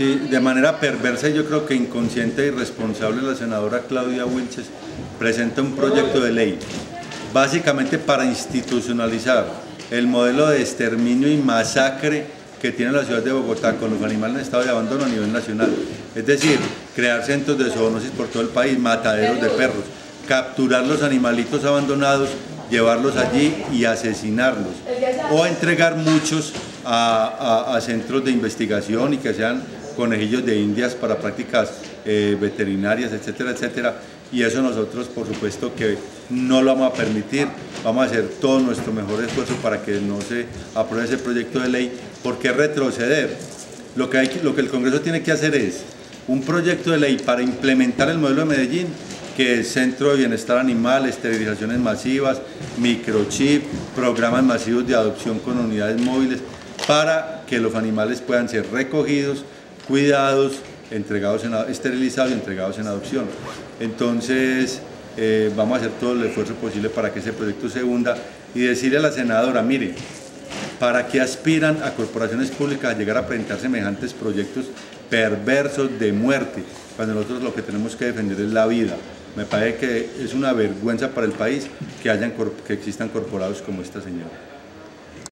Sí, de manera perversa y yo creo que inconsciente e irresponsable la senadora Claudia Wilches presenta un proyecto de ley básicamente para institucionalizar el modelo de exterminio y masacre que tiene la ciudad de Bogotá con los animales en estado de abandono a nivel nacional. Es decir, crear centros de zoonosis por todo el país, mataderos de perros, capturar los animalitos abandonados, llevarlos allí y asesinarlos. O entregar muchos a, centros de investigación y que sean conejillos de indias para prácticas eh, veterinarias, etcétera, etcétera. Y eso nosotros, por supuesto, que no lo vamos a permitir. Vamos a hacer todo nuestro mejor esfuerzo para que no se apruebe ese proyecto de ley, porque retroceder. Lo que, hay, lo que el Congreso tiene que hacer es un proyecto de ley para implementar el modelo de Medellín, que es Centro de Bienestar Animal, esterilizaciones masivas, microchip, programas masivos de adopción con unidades móviles, para que los animales puedan ser recogidos, cuidados, entregados en, esterilizados y entregados en adopción. Entonces, eh, vamos a hacer todo el esfuerzo posible para que ese proyecto se hunda y decirle a la senadora, mire, ¿para qué aspiran a corporaciones públicas a llegar a presentar semejantes proyectos perversos de muerte? Cuando nosotros lo que tenemos que defender es la vida. Me parece que es una vergüenza para el país que, hayan, que existan corporados como esta señora.